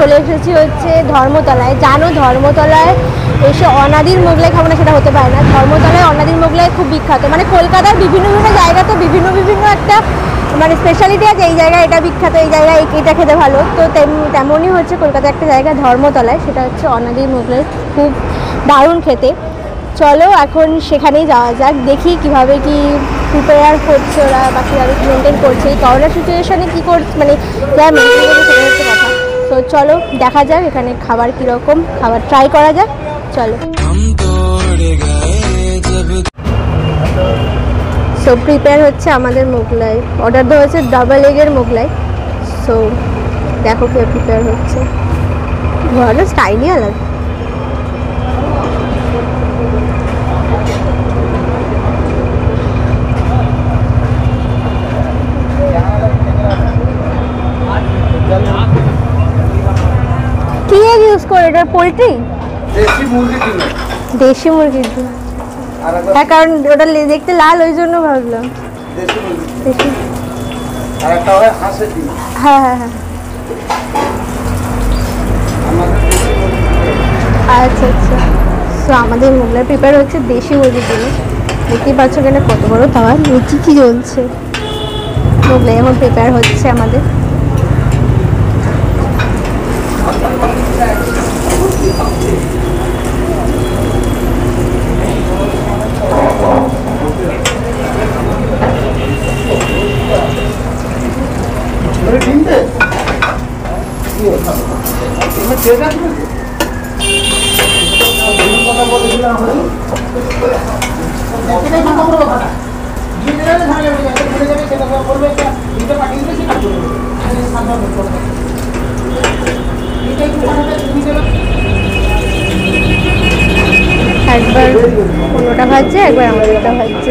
চলে এসেছি হচ্ছে ধর্মতলায়। জানো ধর্মতলায় এসে অনাদির মোগলাই খাব না সেটা হতে পারে না। ধর্মতলায় অনাদির মোগলাই খুব বিখ্যাত। মানে কলকাতার বিভিন্ন বিভিন্ন জায়গাতে বিভিন্ন বিভিন্ন একটা মানে স্পেশালিটি আছে। এই জায়গায় এটা বিখ্যাত, এই জায়গায় এটা খেতে ভালো। তো তেম- তেমনই হচ্ছে কলকাতার একটা জায়গা ধর্মতলায়, সেটা হচ্ছে অনাদির মোগলাই। খুব দারুণ খেতে। চলো এখন সেখানেই যাওয়া যাক। দেখি কীভাবে কি প্রিপেয়ার করছে ওরা বা কীভাবে মেনটেন করছে। এই করোনা সিচুয়েশানে কী করছে মানে যা মেনটেন করছে সেটা হচ্ছে কথা। তো চলো, দেখা যাক এখানে খাবার কীরকম, খাবার ট্রাই করা যাক, চলো। সো প্রিপেয়ার হচ্ছে আমাদের মোগলাই অর্ডার দেওয়া হয়েছে ডাবল এগের মোগলাই সো দেখো কে প্রিপেয়ার হচ্ছে। ভালো স্টাইলই আলাদা এটা পোলট্রি? দেশি মুরগি মুরগির ডিম হ্যাঁ কারণ ওটা দেখতে লাল ওই জন্য ভাবলাম। হয় ডিম। হ্যাঁ হ্যাঁ আচ্ছা আচ্ছা। সো আমাদের মোগলাই প্রিপেয়ার হচ্ছে দেশি মুরগির জন্য দেখতেই পাচ্ছ এখানে কত বড় তাওয়া লুচি কি জ্বলছে। মোগলাই এখন প্রিপেয়ার হচ্ছে আমাদের মুরগি ডিম দে কি হলো? ডিমের ট্রেন আছে নাকি? ডিমের কথা বলেছিলাম আমি। এটাই কথা বলব কথা। ডিমের আগে ঝামেলা হয়ে যাবে, ভুলে যাবে, সেটা সব বলবে, একটা ডিমটা পাঠিয়ে দিলে সেটা করবে। আর এই সাধারণ কথা। এটাই একটু কথা বলে, তুমি দেবে। একবার কোনোটা ভাজছে একবার আমাদেরটা ভাজছে।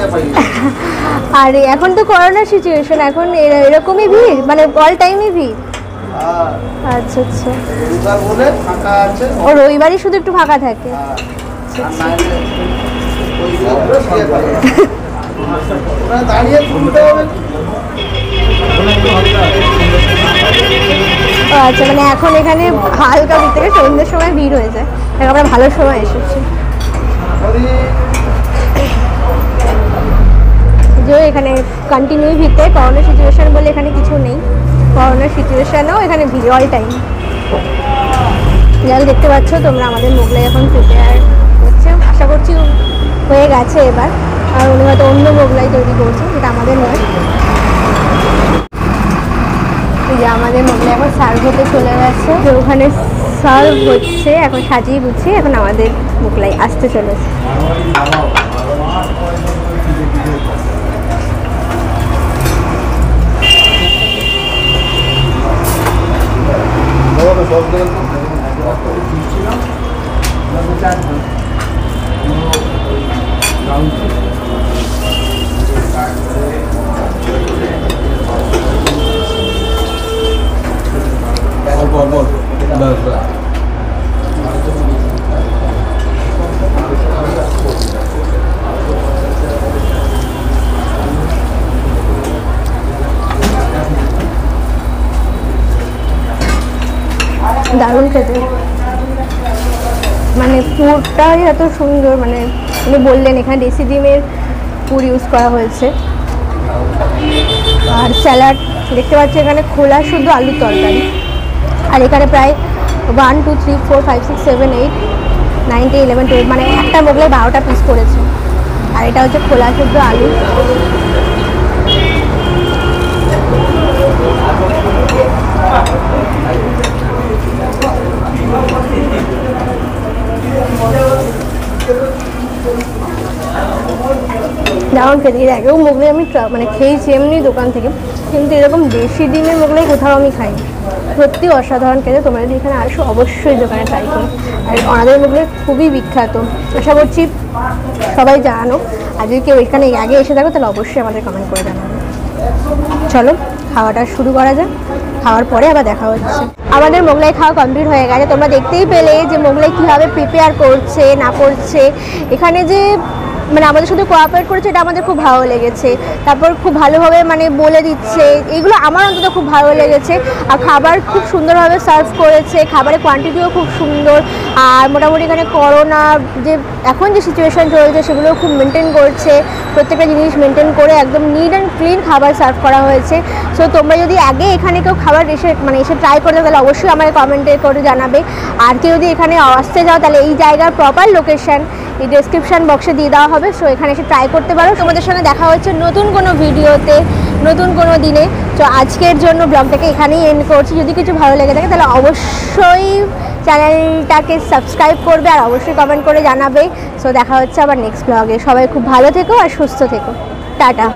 লেপাই আর, এখন তো করোনা সিচুয়েশন এখন এর- এরকমই ভিড়? মানে অল টাইমই ভিড়? আচ্ছা আচ্ছা। ও, রবিবারই শুধু একটু ফাঁকা থাকে। আচ্ছা মানে এখন এখানে হালকা ভিড় থেকে, সন্ধ্যের সময় ভিড় হয়ে যায়। আমরা ভালো সময় এসেছি। যে এখানে কন্টিনিউ ভিড়তে করোনা সিচুয়েশন বলে এখানে কিছু নেই। করোনা সিচুয়েশনেও এখানে ভিড় অল টাইম যারা দেখতে পাচ্ছ, তোমরা আমাদের মোগলাই এখন প্রিপেয়ার করছে। আশা করছি হয়ে গেছে এবার। আর উনি হয়তো অন্য মোগলাই তৈরি করছে যেটা আমাদের নয়। আমাদের মোগলাই এখন সার্ভ হতে চলে গেছে। তো ওখানে সার্ভ হচ্ছে, এখন সাজিয়ে গুছিয়ে এখন আমাদের মোগলাই আসতে চলেছে। দারুণ খেতে। মানে পুরটাই এত সুন্দর মানে উনি বললেন এখানে দেশি ডিমের পুর ইউজ করা হয়েছে। আর স্যালাড, দেখতে পাচ্ছি এখানে খোলা শুধু আলুর তরকারি। আর এখানে প্রায় one two three four five six seven eight nine ten eleven twelve মানে একটা মোগলাই বারোটা পিস করেছে। আর এটা হচ্ছে খোলা শুদ্ধ আলু দারুণ খেতে এর আগেও মোগলাই আমি মানে খেয়েছি এমনি দোকান থেকে। কিন্তু এরকম দেশি ডিমের মোগলাই কোথাও আমি খাইনি। সত্যি অসাধারণ খেতে। তোমরা যদি এখানে আসো, অবশ্যই দোকানে ট্রাই করো। আর ওনাদের মোগলাই খুবই বিখ্যাত। আশা করছি সবাই জানো। আর যদি কেউ এখানে আগে এসে থাকো, তাহলে অবশ্যই আমাদের কমেন্ট করে জানাবে। চলো, খাওয়াটা শুরু করা যাক। খাওয়ার পরে আবার দেখা হচ্ছে। আমাদের মোগলাই খাওয়া কমপ্লিট হয়ে গেছে। তোমরা দেখতেই পেলে যে মোগলাই কীভাবে প্রিপেয়ার করছে, না করছে। এখানে যে মানে আমাদের সাথে কোঅপারেট করেছে, এটা আমাদের খুব ভালো লেগেছে। তারপর খুব ভালোভাবে মানে বলে দিচ্ছে, এগুলো আমার অন্তত খুব ভালো লেগেছে। আর খাবার খুব সুন্দরভাবে সার্ভ করেছে, খাবারের কোয়ান্টিটিও খুব সুন্দর। আর মোটামুটি এখানে করোনা যে, এখন যে সিচুয়েশন চলছে সেগুলো খুব মেনটেন করছে। প্রত্যেকটা জিনিস মেনটেন করে একদম নিট অ্যান্ড ক্লিন খাবার সার্ভ করা হয়েছে। সো তোমরা যদি আগে এখানে কেউ খাবার এসে মানে এসে ট্রাই করতে তাহলে অবশ্যই আমাকে কমেন্টে করে জানাবে। আর কেউ যদি এখানে আসতে যাও তাহলে এই জায়গার প্রপার লোকেশন এই ডিসক্রিপশান বক্সে দিয়ে দেওয়া হবে। সো এখানে এসে ট্রাই করতে পারো। তোমাদের সঙ্গে দেখা হচ্ছে নতুন কোনো ভিডিওতে, নতুন কোনো দিনে। তো আজকের জন্য ব্লগটাকে এখানেই এন্ড করছি। যদি কিছু ভালো লেগে থাকে, তাহলে অবশ্যই চ্যানেলটাকে সাবস্ক্রাইব করবে আর অবশ্যই কমেন্ট করে জানাবে। সো দেখা হচ্ছে আবার নেক্সট ব্লগে সবাই খুব ভালো থেকো আর সুস্থ থেকো। টাটা।